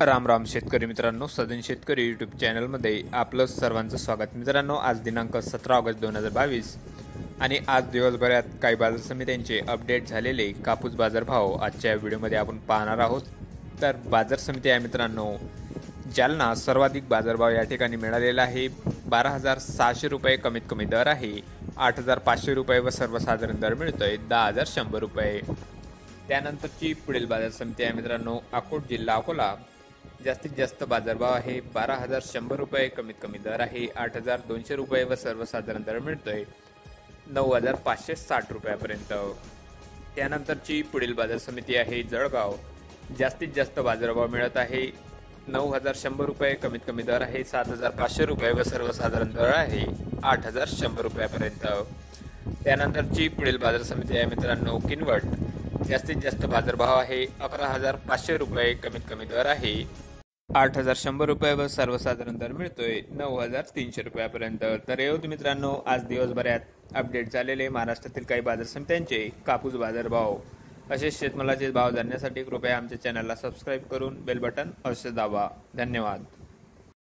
राम राम शेतकरी मित्रांनो सदन शेतकरी यूट्यूब चॅनलमध्ये आपलं सर्वांचं स्वागत. मित्रांनो आज दिनांक सतरा ऑगस्ट दोन हजार बावीस आणि आज दिवसभरात काही बाजार समित्यांचे अपडेट झालेले कापूस बाजारभाव आजच्या व्हिडिओमध्ये आपण पाहणार आहोत. तर बाजार समिती आहे मित्रांनो जालना सर्वाधिक बाजारभाव या ठिकाणी मिळालेला आहे. बारा हजार सहाशे रुपये कमीत कमी दर आहे. आठ हजार पाचशे रुपये व सर्वसाधारण दर मिळतोय दहा हजार शंभर रुपये. त्यानंतरची पुढील बाजार समिती आहे मित्रांनो अकोट जिल्हा अकोला. जास्तीत जास्त बाजारभाव आहे. बारा हजार शंभर रुपये कमीत कमी दर आहे. आठ हजार दोनशे रुपये व सर्वसाधारण दर मिळतोय. नऊ हजार पाचशे साठ रुपयापर्यंत. त्यानंतरची पुढील बाजार समिती आहे जळगाव. जास्तीत जास्त बाजारभाव मिळत आहे. नऊ हजार शंभर रुपये कमीत कमी दर आहे. सात हजार पाचशे रुपये व सर्वसाधारण दर आहे. आठ हजार शंभर रुपयापर्यंत. त्यानंतरची पुढील बाजार समिती आहे मित्रांनो किनवट. जास्तीत जास्त बाजारभाव आहे. अकरा हजार पाचशे रुपये कमीत कमी दर आहे. आठ हजार शंभर रुपयावर सर्वसाधारण दर मिळतोय. नऊ हजार तीनशे रुपयापर्यंत. तर येऊ तुम्ही मित्रांनो आज दिवसभरात अपडेट झालेले महाराष्ट्रातील काही बाजार समित्यांचे कापूस बाजारभाव असे शेतमालाचे भाव जाणण्यासाठी कृपया आमच्या चॅनलला सबस्क्राईब करून बेल बटन अवश्य दाबा. धन्यवाद.